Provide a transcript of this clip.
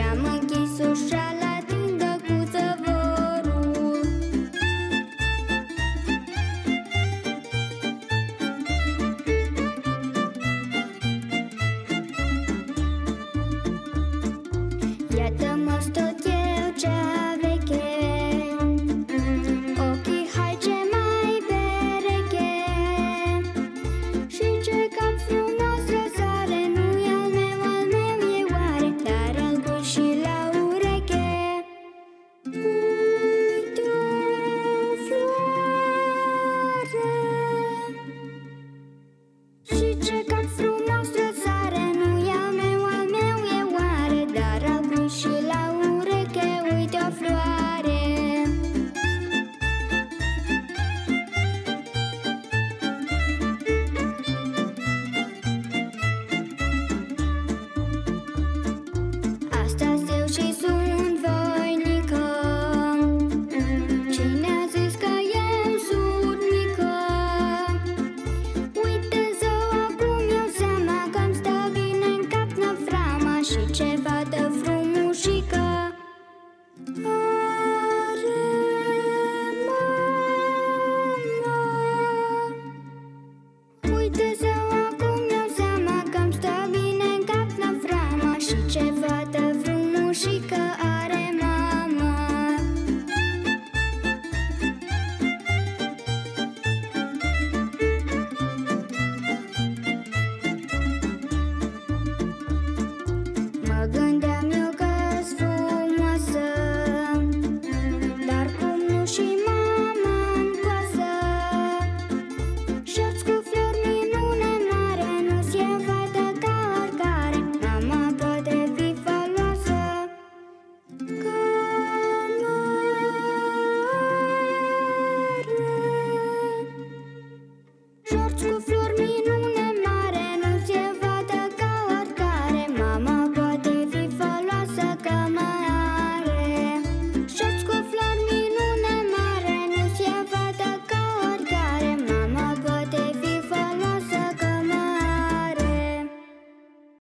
chamam drzewa do the.